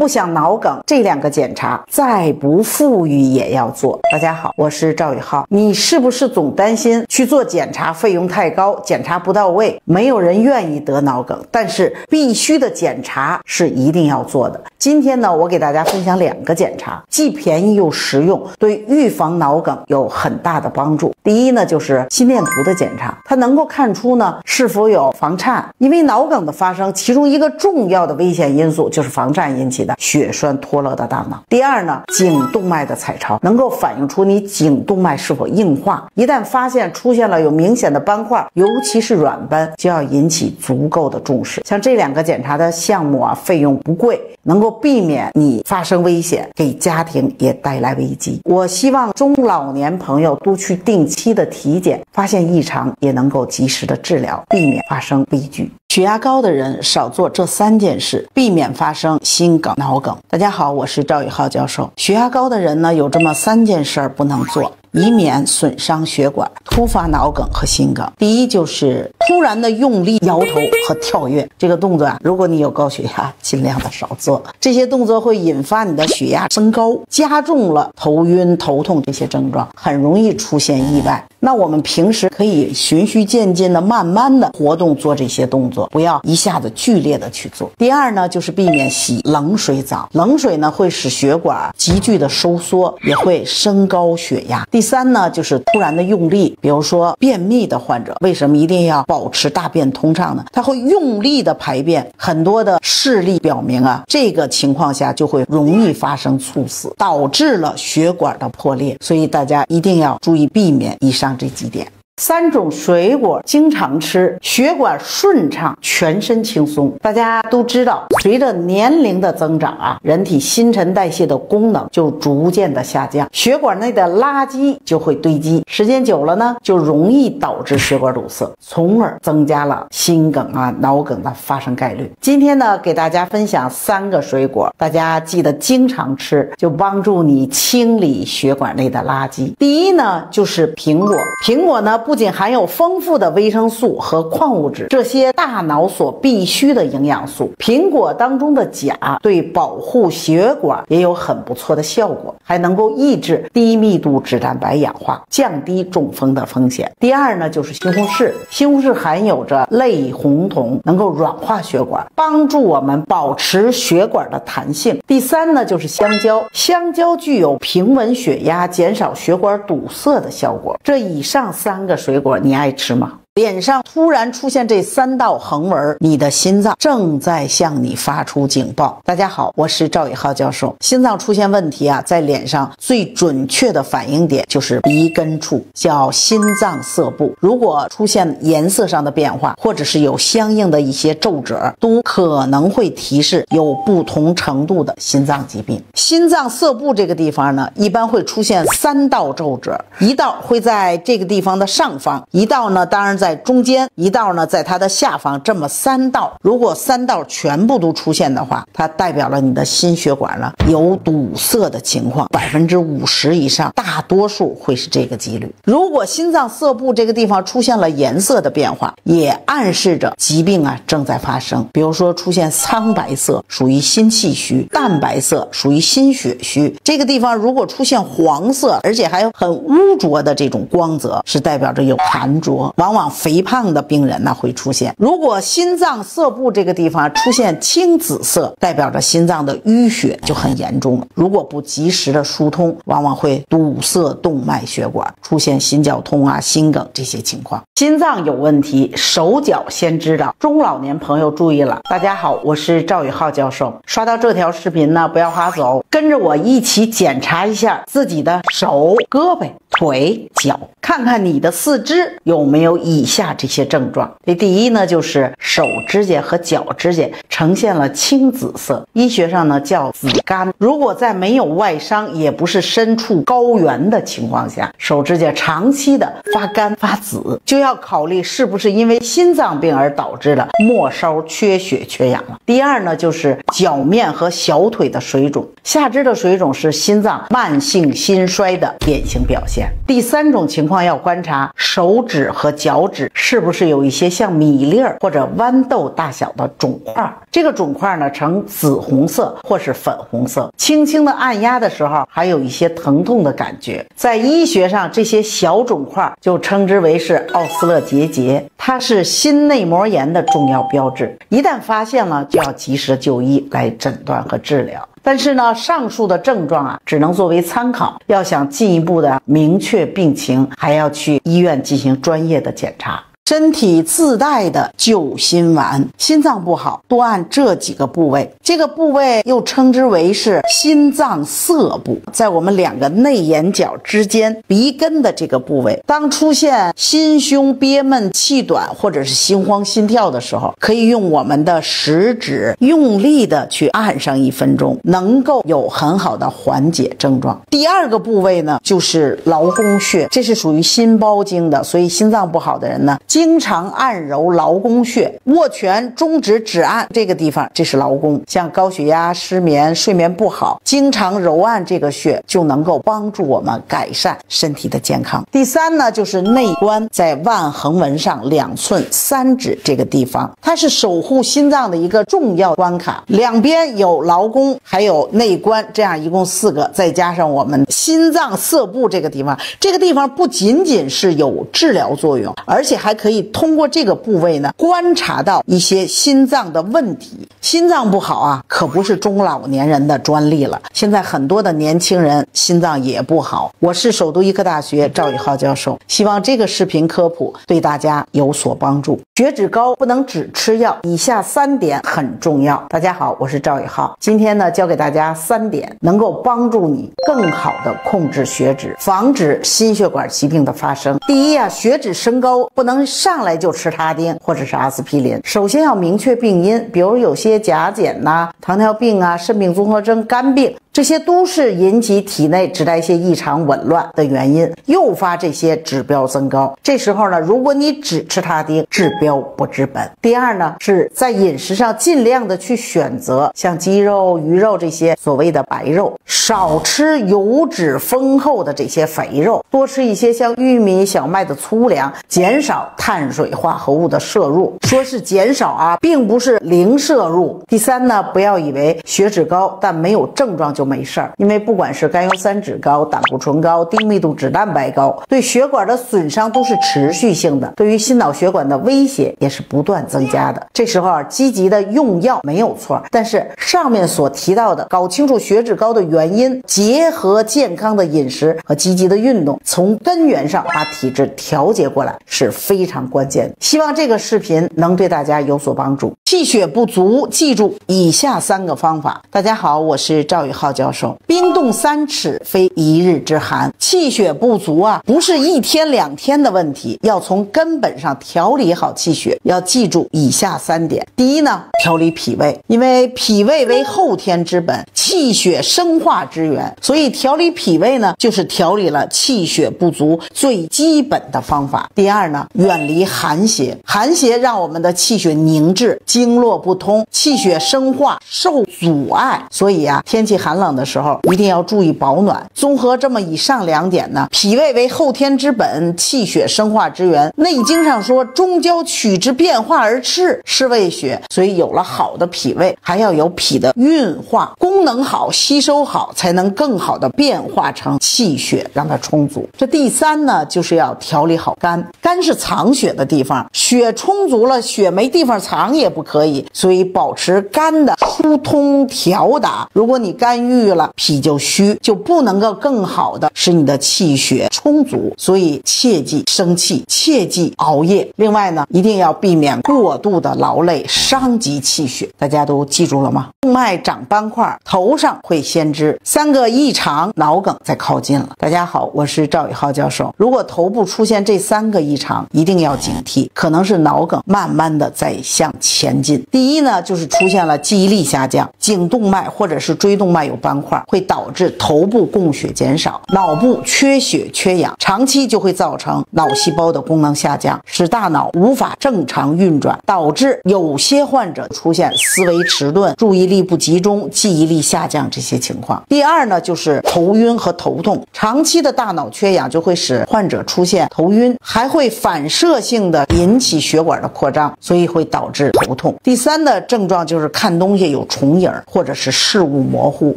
不想脑梗，这两个检查再不富裕也要做。大家好，我是赵宇浩。你是不是总担心去做检查费用太高，检查不到位，没有人愿意得脑梗？但是必须的检查是一定要做的。今天呢，我给大家分享两个检查，既便宜又实用，对预防脑梗有很大的帮助。第一呢，就是心电图的检查，它能够看出呢是否有房颤，因为脑梗的发生，其中一个重要的危险因素就是房颤引起的血栓脱落的大脑。第二呢，颈动脉的彩超能够反映出你颈动脉是否硬化，一旦发现出现了有明显的斑块，尤其是软斑，就要引起足够的重视。像这两个检查的项目啊，费用不贵，能够避免你发生危险，给家庭也带来危机。我希望中老年朋友都去定期的体检，发现异常也能够及时的治疗，避免发生悲剧。血压高的人少做这三件事，避免发生心梗、脑梗。大家好，我是赵宇浩教授。血压高的人呢，有这么三件事儿不能做。以免损伤血管、突发脑梗和心梗。第一就是突然的用力摇头和跳跃，这个动作啊，如果你有高血压，尽量的少做。这些动作会引发你的血压升高，加重了头晕、头痛这些症状，很容易出现意外。那我们平时可以循序渐进的、慢慢的活动做这些动作，不要一下子剧烈的去做。第二呢，就是避免洗冷水澡，冷水呢会使血管急剧的收缩，也会升高血压。第第三呢，就是突然的用力，比如说便秘的患者，为什么一定要保持大便通畅呢？他会用力的排便，很多的事例表明啊，这个情况下就会容易发生猝死，导致了血管的破裂。所以大家一定要注意避免以上这几点。三种水果经常吃，血管顺畅，全身轻松。大家都知道，随着年龄的增长啊，人体新陈代谢的功能就逐渐的下降，血管内的垃圾就会堆积，时间久了呢，就容易导致血管堵塞，从而增加了心梗啊、脑梗的发生概率。今天呢，给大家分享三个水果，大家记得经常吃，就帮助你清理血管内的垃圾。第一呢，就是苹果，苹果呢。不仅含有丰富的维生素和矿物质，这些大脑所必需的营养素，苹果当中的钾对保护血管也有很不错的效果，还能够抑制低密度脂蛋白氧化，降低中风的风险。第二呢，就是西红柿，西红柿含有着类红酮，能够软化血管，帮助我们保持血管的弹性。第三呢，就是香蕉，香蕉具有平稳血压、减少血管堵塞的效果。这以上三个。水果你爱吃吗？脸上突然出现这三道横纹，你的心脏正在向你发出警报。大家好，我是赵宇浩教授。心脏出现问题啊，在脸上最准确的反应点就是鼻根处，叫心脏色部。如果出现颜色上的变化，或者是有相应的一些皱褶，都可能会提示有不同程度的心脏疾病。心脏色部这个地方呢，一般会出现三道皱褶，一道会在这个地方的上方，一道呢，当然。在中间一道呢，在它的下方，这么三道，如果三道全部都出现的话，它代表了你的心血管呢有堵塞的情况，百分之五十以上，大多数会是这个几率。如果心脏色部这个地方出现了颜色的变化，也暗示着疾病啊正在发生。比如说出现苍白色，属于心气虚；淡白色属于心血虚。这个地方如果出现黄色，而且还有很污浊的这种光泽，是代表着有痰浊，往往。肥胖的病人呢会出现，如果心脏色部这个地方出现青紫色，代表着心脏的淤血就很严重了。如果不及时的疏通，往往会堵塞动脉血管，出现心绞痛啊、心梗这些情况。心脏有问题，手脚先知道。中老年朋友注意了，大家好，我是赵宇浩教授。刷到这条视频呢，不要划走，跟着我一起检查一下自己的手、胳膊。腿脚，看看你的四肢有没有以以下这些症状。这第一呢，就是手指甲和脚指甲呈现了青紫色，医学上呢叫紫绀。如果在没有外伤，也不是身处高原的情况下，手指甲长期的发干发紫，就要考虑是不是因为心脏病而导致的末梢缺血缺氧了。第二呢，就是脚面和小腿的水肿，下肢的水肿是心脏慢性心衰的典型表现。第三种情况要观察手指和脚是不是有一些像米粒儿或者豌豆大小的肿块，这个肿块呢呈紫红色或是粉红色，轻轻的按压的时候还有一些疼痛的感觉。在医学上，这些小肿块就称之为是奥斯勒结节，它是心内膜炎的重要标志。一旦发现了，就要及时就医来诊断和治疗。但是呢，上述的症状啊，只能作为参考。要想进一步的明确病情，还要去医院进行专业的检查。身体自带的救心丸，心脏不好，多按这几个部位。这个部位又称之为是心脏色部，在我们两个内眼角之间鼻根的这个部位。当出现心胸憋闷、气短或者是心慌心跳的时候，可以用我们的食指用力的去按上一分钟，能够有很好的缓解症状。第二个部位呢，就是劳宫穴，这是属于心包经的，所以心脏不好的人呢。经经常按揉劳宫穴，握拳中指指按这个地方，这是劳宫。像高血压、失眠、睡眠不好，经常揉按这个穴，就能够帮助我们改善身体的健康。第三呢，就是内关，在腕横纹上两寸三指这个地方，它是守护心脏的一个重要关卡。两边有劳宫，还有内关，这样一共四个，再加上我们心脏色部这个地方，这个地方不仅仅是有治疗作用，而且还可以。通过这个部位呢，观察到一些心脏的问题。心脏不好啊，可不是中老年人的专利了。现在很多的年轻人心脏也不好。我是首都医科大学赵宇浩教授，希望这个视频科普对大家有所帮助。血脂高不能只吃药，以下三点很重要。大家好，我是赵宇浩，今天呢教给大家三点，能够帮助你更好的控制血脂，防止心血管疾病的发生。第一啊，血脂升高不能。上来就吃他汀或者是阿司匹林，首先要明确病因，比如有些甲减呐、糖尿病啊、肾病综合征、肝病。这些都是引起体内脂代谢异常紊乱的原因，诱发这些指标增高。这时候呢，如果你只吃他汀，治标不治本。第二呢，是在饮食上尽量的去选择像鸡肉、鱼肉这些所谓的白肉，少吃油脂丰厚的这些肥肉，多吃一些像玉米、小麦的粗粮，减少碳水化合物的摄入。说是减少啊，并不是零摄入。第三呢，不要以为血脂高但没有症状就。就没事儿，因为不管是甘油三酯高、胆固醇高、低密度脂蛋白高，对血管的损伤都是持续性的，对于心脑血管的威胁也是不断增加的。这时候啊，积极的用药没有错，但是上面所提到的，搞清楚血脂高的原因，结合健康的饮食和积极的运动，从根源上把体质调节过来是非常关键的。希望这个视频能对大家有所帮助。气血不足，记住以下三个方法。大家好，我是赵宇浩。教授，冰冻三尺非一日之寒，气血不足啊，不是一天两天的问题，要从根本上调理好气血。要记住以下三点：第一呢，调理脾胃，因为脾胃为后天之本，气血生化之源，所以调理脾胃呢，就是调理了气血不足最基本的方法。第二呢，远离寒邪，寒邪让我们的气血凝滞，经络不通，气血生化受阻碍，所以啊，天气寒。冷的时候一定要注意保暖。综合这么以上两点呢，脾胃为后天之本，气血生化之源。内经上说，中焦取之变化而赤，是胃血。所以有了好的脾胃，还要有脾的运化功能能好，吸收好，才能更好的变化成气血，让它充足。这第三呢，就是要调理好肝。肝是藏血的地方，血充足了，血没地方藏也不可以。所以保持肝的疏通调达。如果你肝郁了，脾就虚，就不能够更好的使你的气血充足，所以切忌生气，切忌熬夜。另外呢，一定要避免过度的劳累，伤及气血。大家都记住了吗？动脉长斑块，头头上会先知，三个异常，脑梗在靠近了。大家好，我是赵宇浩教授。如果头部出现这三个异常，一定定要警惕，可能是脑梗慢慢的在向前进。第一呢，就是出现了记忆力下降，颈动脉或者是椎动脉有斑块，会导致头部供血减少，脑部缺血缺氧，长期就会造成脑细胞的功能下降，使大脑无法正常运转，导致有些患者出现思维迟钝、注意力不集中、记忆力下降这些情况。第二呢，就是头晕和头痛，长期的大脑缺氧就会使患者出现头晕，还会反射性的引起血管的扩张，所以会导致头痛。第三的症状就是看东西有重影或者是视物模糊。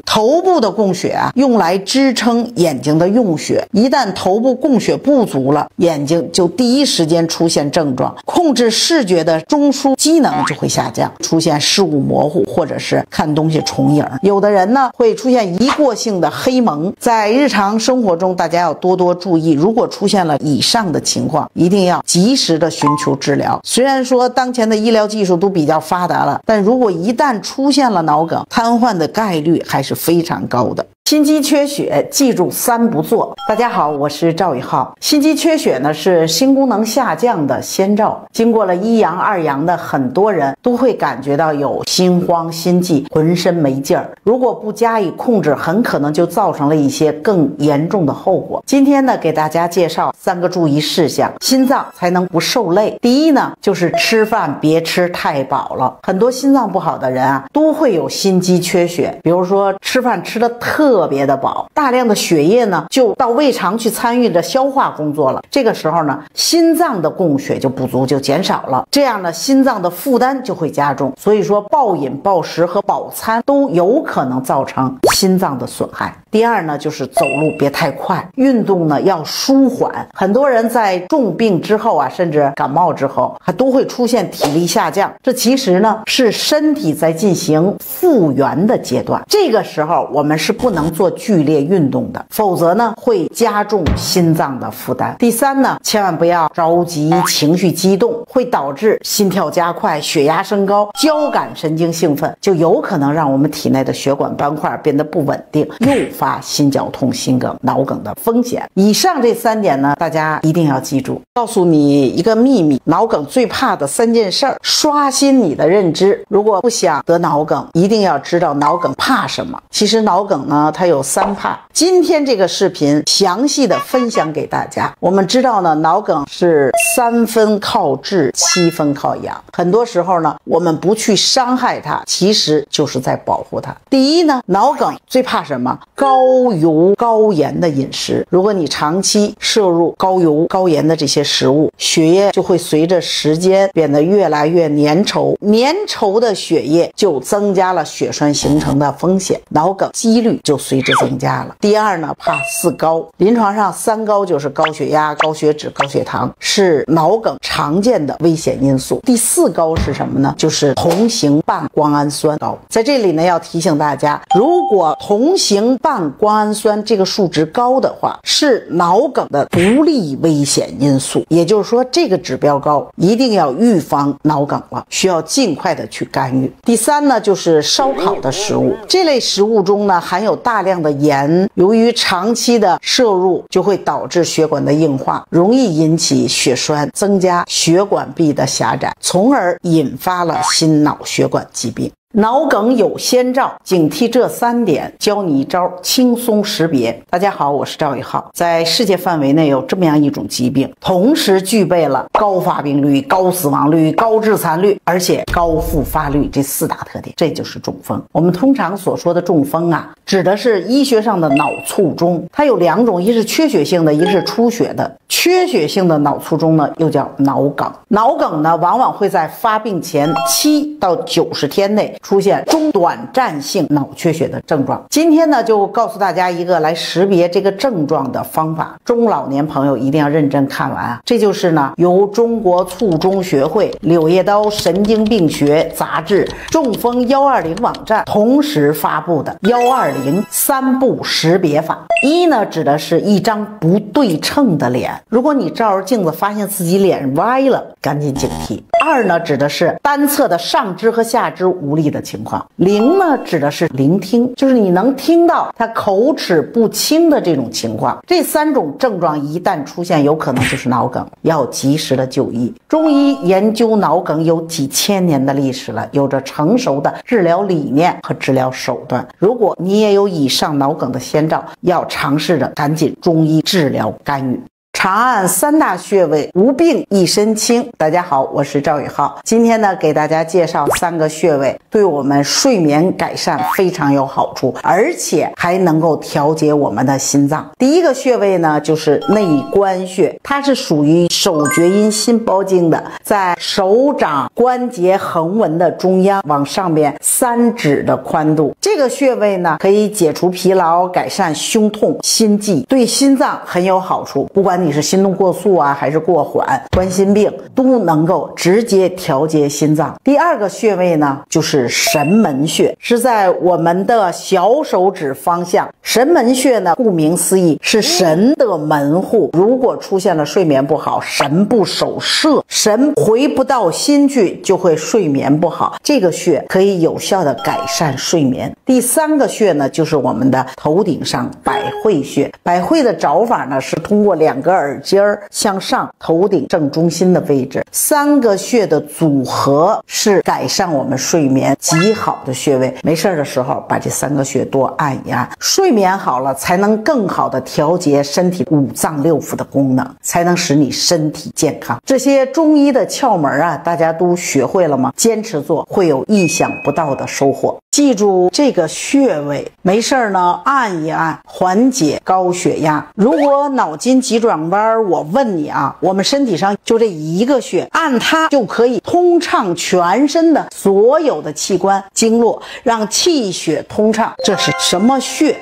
头部的供血啊，用来支撑眼睛的用血，一旦头部供血不足了，眼睛就第一时间出现症状，控制视觉的中枢机能就会下降，出现视物模糊或者是看东西重影。有的人呢会出现一过性的黑蒙，在日常生活中大家要多多注意，如果出现了以上的情况，一定要及时的寻求治疗。虽然说当前的医疗技术都比较发达了，但如果一旦出现了脑梗，瘫痪的概率还是非常高的。心肌缺血，记住三不做。大家好，我是赵宇浩。心肌缺血呢是心功能下降的先兆，经过了一阳二阳的很多人都会感觉到有心慌、心悸、浑身没劲儿。如果不加以控制，很可能就造成了一些更严重的后果。今天呢，给大家介绍三个注意事项，心脏才能不受累。第一呢，就是吃饭别吃太饱了。很多心脏不好的人啊，都会有心肌缺血，比如说吃饭吃的特。特别的饱，大量的血液呢就到胃肠去参与着消化工作了。这个时候呢，心脏的供血就不足，就减少了。这样呢，心脏的负担就会加重。所以说，暴饮暴食和饱餐都有可能造成心脏的损害。第二呢，就是走路别太快，运动呢要舒缓。很多人在重病之后啊，甚至感冒之后，还都会出现体力下降。这其实呢是身体在进行复原的阶段。这个时候我们是不能做剧烈运动的，否则呢会加重心脏的负担。第三呢，千万不要着急、情绪激动，会导致心跳加快、血压升高、交感神经兴奋，就有可能让我们体内的血管斑块变得不稳定，诱发。心绞痛、心梗、脑梗的风险。以上这三点呢，大家一定要记住。告诉你一个秘密：脑梗最怕的三件事儿，刷新你的认知。如果不想得脑梗，一定要知道脑梗怕什么。其实脑梗呢，它有三怕。今天这个视频详细的分享给大家。我们知道呢，脑梗是三分靠治，七分靠养。很多时候呢，我们不去伤害它，其实就是在保护它。第一呢，脑梗最怕什么？高。油高盐的饮食，如果你长期摄入高油高盐的这些食物，血液就会随着时间变得越来越粘稠，粘稠的血液就增加了血栓形成的风险，脑梗几率就随之增加了。第二呢，怕四高，临床上三高就是高血压、高血脂、高血糖，是脑梗常见的危险因素。第四高是什么呢？就是同型半胱氨酸高。在这里呢，要提醒大家，如果同型半胱氨酸这个数值高的话，是脑梗的不利危险因素。也就是说，这个指标高，一定要预防脑梗了，需要尽快的去干预。第三呢，就是烧烤的食物，这类食物中呢含有大大量的盐，由于长期的摄入，就会导致血管的硬化，容易引起血栓，增加血管壁的狭窄，从而引发了心脑血管疾病。脑梗有先兆，警惕这三点，教你一招轻松识别。大家好，我是赵宇浩。在世界范围内有这么样一种疾病，同时具备了高发病率、高死亡率、高致残率，而且高复发率这四大特点，这就是中风。我们通常所说的中风啊，指的是医学上的脑卒中，它有两种，一是缺血性的，一个是出血的。缺血性的脑卒中呢，又叫脑梗。脑梗呢，往往会在发病前七到九十天内。出现中短暂性脑缺血的症状。今天呢，就告诉大家一个来识别这个症状的方法。中老年朋友一定要认真看完啊！这就是呢，由中国卒中学会、柳叶刀神经病学杂志、中风幺二零网站同时发布的幺二零三步识别法。一呢，指的是一张不对称的脸。如果你照着镜子发现自己脸歪了，赶紧警惕。二呢，指的是单侧的上肢和下肢无力的情况。零呢，指的是聆听，就是你能听到他口齿不清的这种情况。这三种症状一旦出现，有可能就是脑梗，要及时的就医。中医研究脑梗有几千年的历史了，有着成熟的治疗理念和治疗手段。如果你也有以上脑梗的先兆，要尝试着赶紧中医治疗干预。长按三大穴位，无病一身轻。大家好，我是赵宇浩，今天呢给大家介绍三个穴位，对我们睡眠改善非常有好处，而且还能够调节我们的心脏。第一个穴位呢就是内关穴，它是属于手厥阴心包经的，在手掌关节横纹的中央，往上边三指的宽度。这个穴位呢可以解除疲劳，改善胸痛、心悸，对心脏很有好处。不管你是心动过速啊，还是过缓，冠心病都能够直接调节心脏。第二个穴位呢，就是神门穴，是在我们的小手指方向。神门穴呢，顾名思义是神的门户。如果出现了睡眠不好，神不守舍，神回不到心去，就会睡眠不好。这个穴可以有效的改善睡眠。第三个穴呢，就是我们的头顶上百会穴。百会的找法呢，是通过两个耳。耳尖儿向上，头顶正中心的位置，三个穴的组合是改善我们睡眠极好的穴位。没事儿的时候，把这三个穴多按一按，睡眠好了，才能更好的调节身体五脏六腑的功能，才能使你身体健康。这些中医的窍门啊，大家都学会了吗？坚持做，会有意想不到的收获。记住这个穴位，没事儿呢，按一按，缓解高血压。如果脑筋急转弯，我问你啊，我们身体上就这一个穴，按它就可以通畅全身的所有的器官经络，让气血通畅。这是什么穴？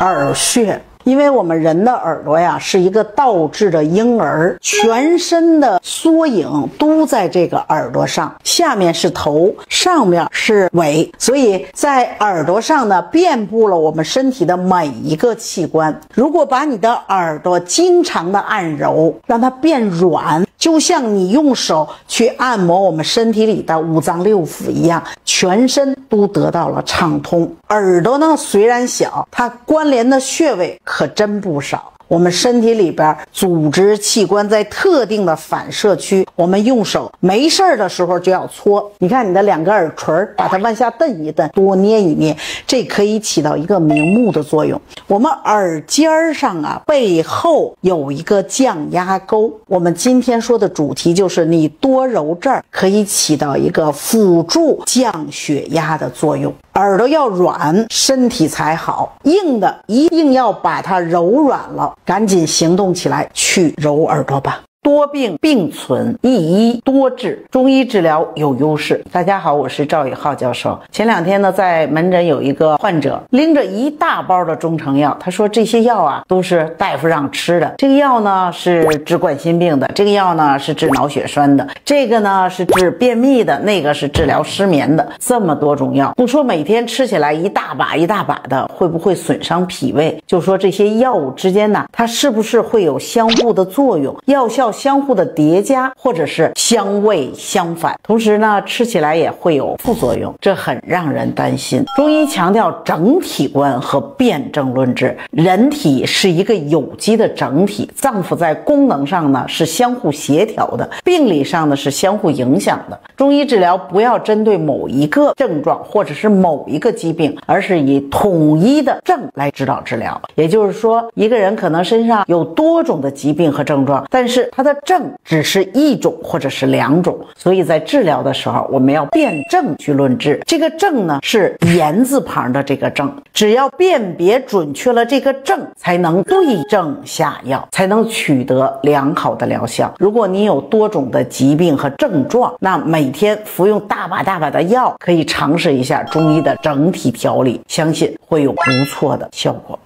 耳穴。因为我们人的耳朵呀是一个倒置的婴儿，全身的缩影都在这个耳朵上，下面是头，上面是尾，所以在耳朵上呢遍布了我们身体的每一个器官。如果把你的耳朵经常的按揉，让它变软。就像你用手去按摩我们身体里的五脏六腑一样，全身都得到了畅通。耳朵呢，虽然小，它关联的穴位可真不少。我们身体里边组织器官在特定的反射区，我们用手没事儿的时候就要搓。你看你的两个耳垂，把它往下蹬一蹬，多捏一捏，这可以起到一个明目的作用。我们耳尖上啊，背后有一个降压沟。我们今天说的主题就是你多揉这儿，可以起到一个辅助降血压的作用。耳朵要软，身体才好。硬的一定要把它揉软了，赶紧行动起来，去揉耳朵吧。多病并存，一医多治，中医治疗有优势。大家好，我是赵宇浩教授。前两天呢，在门诊有一个患者拎着一大包的中成药，他说这些药啊都是大夫让吃的。这个药呢是治冠心病的，这个药呢是治脑血栓的，这个呢是治便秘的，那个是治疗失眠的。这么多种药，不说每天吃起来一大把一大把的，会不会损伤脾胃？就说这些药物之间呢，它是不是会有相互的。作用？药效。相互的叠加，或者是相味相反，同时呢，吃起来也会有副作用，这很让人担心。中医强调整体观和辩证论治，人体是一个有机的整体，脏腑在功能上呢是相互协调的，病理上呢是相互影响的。中医治疗不要针对某一个症状或者是某一个疾病，而是以统一的症来指导治疗。也就是说，一个人可能身上有多种的疾病和症状，但是他。它的症只是一种或者是两种，所以在治疗的时候，我们要辨证去论治。这个症呢是言字旁的这个症，只要辨别准确了这个症，才能对症下药，才能取得良好的疗效。如果你有多种的疾病和症状，那每天服用大把大把的药，可以尝试一下中医的整体调理，相信会有不错的效果。